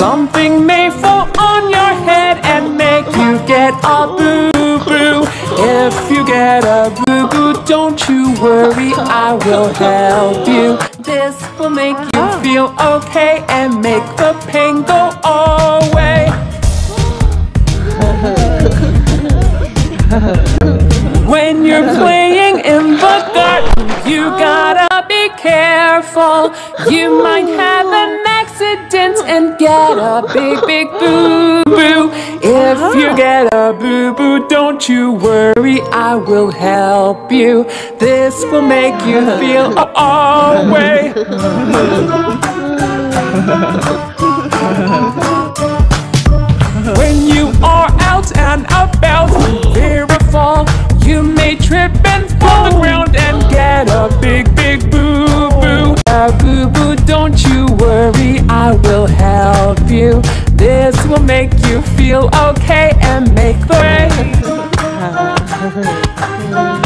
Something may fall on your head and make you get a boo-boo. If you get a boo-boo, don't you worry, I will help you. This will make you feel okay and make the pain go When you're playing in the garden, you gotta be careful. You might have an accident and get a big, big boo boo. If you get a boo boo, don't you worry, I will help you. This will make you feel away. When fall on the ground and get a big, big boo boo. A boo boo, don't you worry, I will help you. This will make you feel okay and make the way.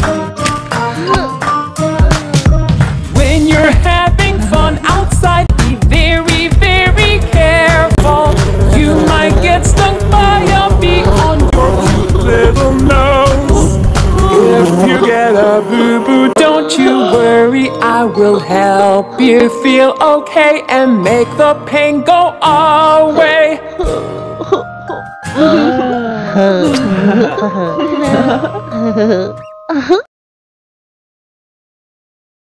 boo boo, don't you worry, I will help you feel okay and make the pain go away.